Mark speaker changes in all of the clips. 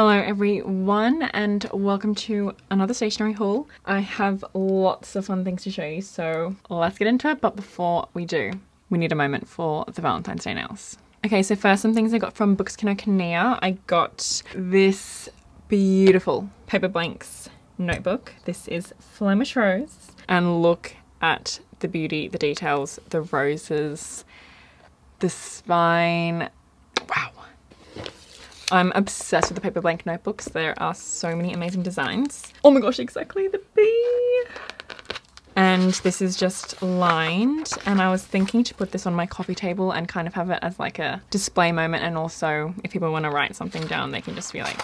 Speaker 1: Hello everyone and welcome to another stationery haul. I have lots of fun things to show you so let's get into it but before we do we need a moment for the Valentine's Day nails. Okay so first some things I got from Books Kinokuniya. I got this beautiful Paperblanks notebook. This is Flemish Rose and look at the beauty, the details, the roses, the spine. Wow. I'm obsessed with the paper blank notebooks. There are so many amazing designs. Oh my gosh, exactly the bee. And this is just lined and I was thinking to put this on my coffee table and kind of have it as like a display moment and also if people want to write something down they can just be like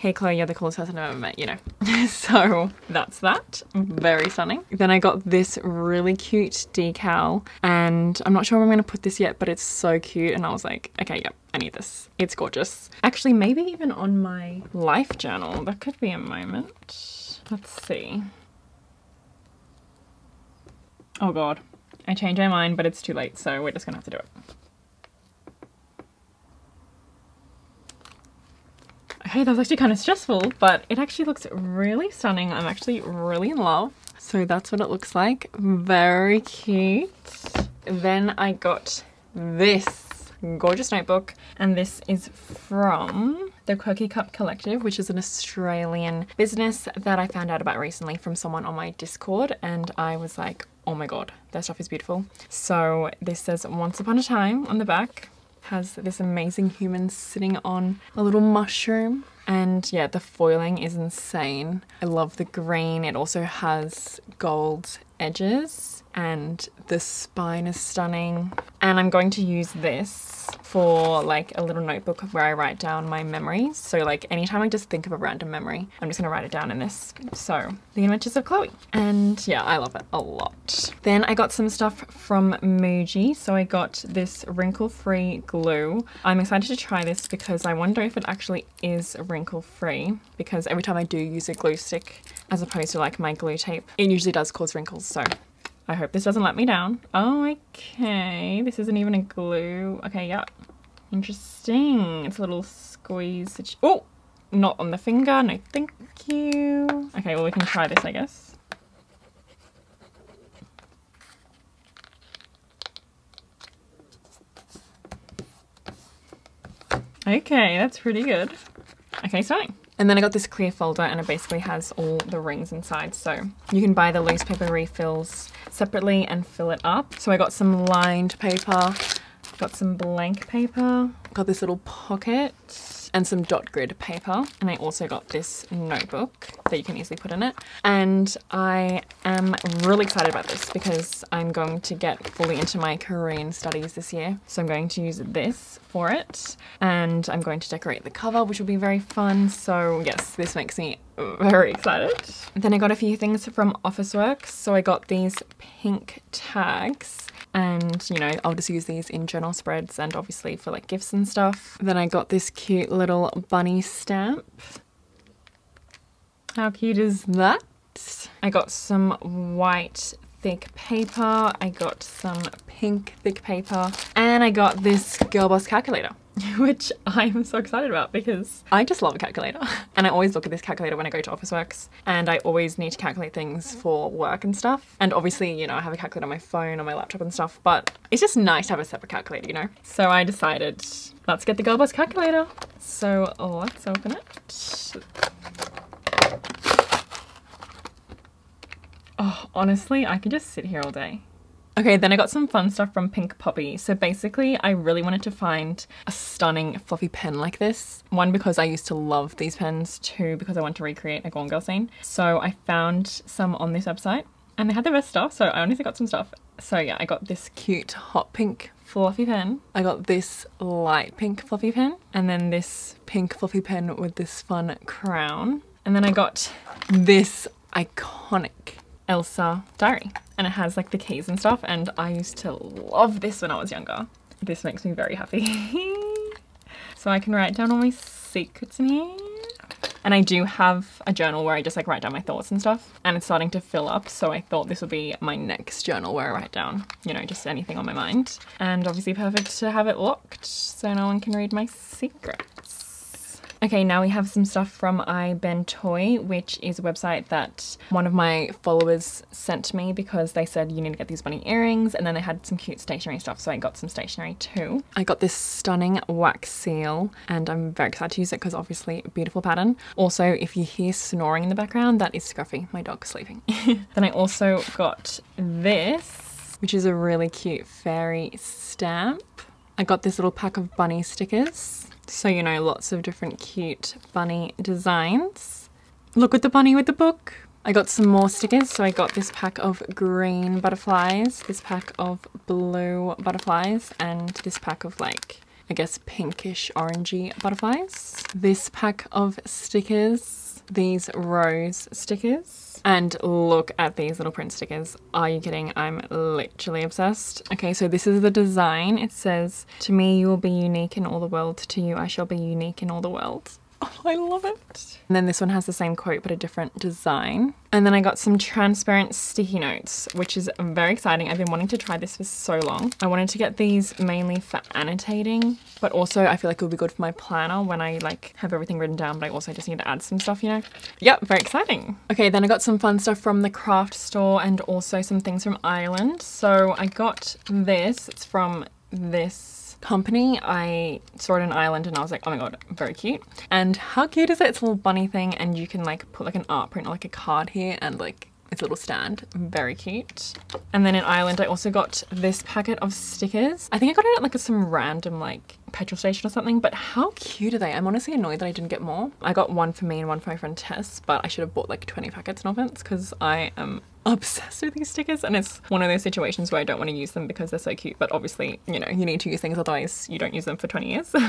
Speaker 1: hey Chloe, you're the coolest person I've ever met, you know. so that's that. Very stunning. Then I got this really cute decal and I'm not sure where I'm gonna put this yet, but it's so cute. And I was like, okay, yep, I need this. It's gorgeous. Actually, maybe even on my life journal, that could be a moment. Let's see. Oh God, I changed my mind, but it's too late, so we're just gonna have to do it. Okay, that was actually kind of stressful, but it actually looks really stunning. I'm actually really in love. So that's what it looks like. Very cute. Then I got this gorgeous notebook and this is from the Quirky Cup Collective which is an Australian business that I found out about recently from someone on my Discord and I was like oh my god their stuff is beautiful. So this says once upon a time on the back has this amazing human sitting on a little mushroom. And yeah, the foiling is insane. I love the green. It also has gold edges and the spine is stunning. And I'm going to use this for like a little notebook where I write down my memories. So like anytime I just think of a random memory, I'm just gonna write it down in this. So the adventures of Chloe. And yeah, I love it a lot. Then I got some stuff from Muji. So I got this wrinkle-free glue. I'm excited to try this because I wonder if it actually is wrinkle-free because every time I do use a glue stick as opposed to like my glue tape, it usually does cause wrinkles. So I hope this doesn't let me down. Oh, okay. This isn't even a glue. Okay, yeah. Interesting. It's a little squeeze. Oh, not on the finger. No, thank you. Okay, well, we can try this, I guess. Okay, that's pretty good. Okay, so and then I got this clear folder and it basically has all the rings inside. So you can buy the loose paper refills separately and fill it up. So I got some lined paper, got some blank paper, got this little pocket, and some dot grid paper. And I also got this notebook that you can easily put in it. And I am really excited about this because I'm going to get fully into my Korean studies this year. So I'm going to use this for it. And I'm going to decorate the cover, which will be very fun. So yes, this makes me very excited. Then I got a few things from Officeworks. So I got these pink tags and you know I'll just use these in journal spreads and obviously for like gifts and stuff. Then I got this cute little bunny stamp. How cute is that? I got some white thick paper, I got some pink thick paper, and I got this Girl Boss calculator. which I'm so excited about because I just love a calculator. And I always look at this calculator when I go to Officeworks and I always need to calculate things for work and stuff. And obviously, you know, I have a calculator on my phone, on my laptop and stuff, but it's just nice to have a separate calculator, you know? So I decided, let's get the Girl Boss calculator. So let's open it. Oh, honestly, I could just sit here all day. Okay, then I got some fun stuff from Pink Poppy. So basically, I really wanted to find a stunning fluffy pen like this. One, because I used to love these pens. Two, because I want to recreate a Gone Girl scene. So I found some on this website and they had the best stuff. So I honestly got some stuff. So yeah, I got this cute hot pink fluffy pen. I got this light pink fluffy pen and then this pink fluffy pen with this fun crown. And then I got this iconic Elsa diary and it has like the keys and stuff and I used to love this when I was younger. This makes me very happy. so I can write down all my secrets in here. And I do have a journal where I just like write down my thoughts and stuff and it's starting to fill up so I thought this would be my next journal where I write down, you know, just anything on my mind. And obviously perfect to have it locked so no one can read my secrets. Okay, now we have some stuff from iBentoy, which is a website that one of my followers sent me because they said you need to get these bunny earrings and then they had some cute stationery stuff, so I got some stationery too. I got this stunning wax seal and I'm very excited to use it because obviously beautiful pattern. Also, if you hear snoring in the background, that is Scruffy, my dog sleeping. then I also got this, which is a really cute fairy stamp. I got this little pack of bunny stickers. So, you know, lots of different cute bunny designs. Look at the bunny with the book. I got some more stickers. So I got this pack of green butterflies, this pack of blue butterflies, and this pack of like, I guess pinkish orangey butterflies. This pack of stickers, these rose stickers. And look at these little Prince stickers. Are you kidding? I'm literally obsessed. Okay, so this is the design. It says, to me, you will be unique in all the world. To you, I shall be unique in all the world. Oh, I love it. And then this one has the same quote but a different design. And then I got some transparent sticky notes, which is very exciting. I've been wanting to try this for so long. I wanted to get these mainly for annotating, but also I feel like it would be good for my planner when I like have everything written down, but I also just need to add some stuff, you know? Yep, very exciting. Okay, then I got some fun stuff from the craft store and also some things from Ireland. So I got this, it's from this company. I saw it in Ireland and I was like, oh my god, very cute. And how cute is it? It's a little bunny thing and you can like put like an art print or like a card here and like its a little stand. Very cute. And then in Ireland, I also got this packet of stickers. I think I got it at like some random like petrol station or something, but how cute are they? I'm honestly annoyed that I didn't get more. I got one for me and one for my friend Tess, but I should have bought like 20 packets in offense because I am obsessed with these stickers and it's one of those situations where I don't want to use them because they're so cute but obviously you know you need to use things otherwise you don't use them for 20 years.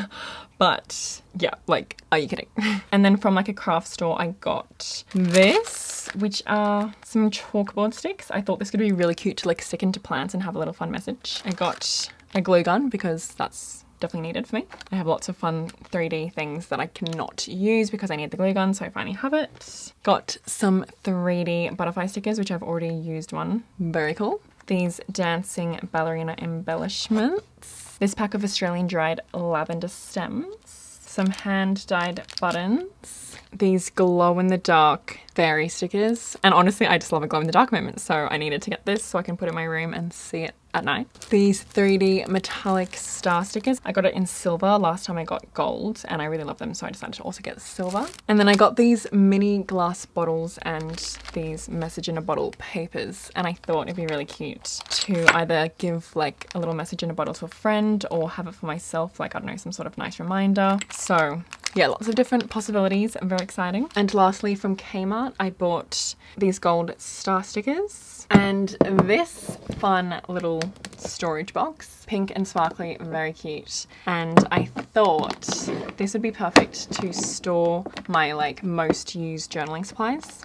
Speaker 1: But yeah like are you kidding? And then from like a craft store I got this which are some chalkboard sticks. I thought this could be really cute to like stick into plants and have a little fun message. I got a glue gun because that's definitely needed for me. I have lots of fun 3D things that I cannot use because I need the glue gun, so I finally have it. Got some 3D butterfly stickers, which I've already used one. Very cool. These dancing ballerina embellishments. This pack of Australian dried lavender stems. Some hand dyed buttons. These glow in the dark fairy stickers. And honestly, I just love a glow in the dark moment. So I needed to get this so I can put it in my room and see it at night. These 3D metallic star stickers. I got it in silver last time I got gold and I really love them so I decided to also get silver. And then I got these mini glass bottles and these message in a bottle papers and I thought it'd be really cute to either give like a little message in a bottle to a friend or have it for myself like I don't know some sort of nice reminder. So yeah, lots of different possibilities. Very exciting. And lastly, from Kmart, I bought these gold star stickers and this fun little storage box. Pink and sparkly, very cute. And I thought this would be perfect to store my like most used journaling supplies.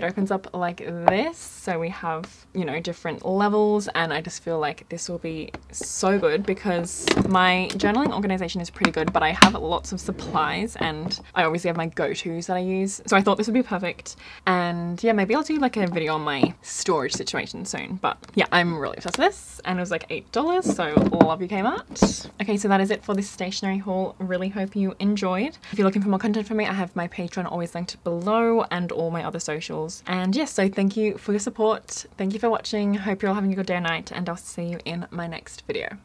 Speaker 1: It opens up like this, so we have, you know, different levels, and I just feel like this will be so good because my journaling organization is pretty good, but I have lots of supplies, and I obviously have my go-tos that I use. So I thought this would be perfect, and yeah, maybe I'll do like a video on my storage situation soon, but yeah, I'm really obsessed with this, and it was like $8, so love you Kmart. Okay, so that is it for this stationery haul. Really hope you enjoyed. If you're looking for more content from me, I have my Patreon always linked below, and all my other socials and yes, so thank you for your support. Thank you for watching. Hope you're all having a good day or night and I'll see you in my next video.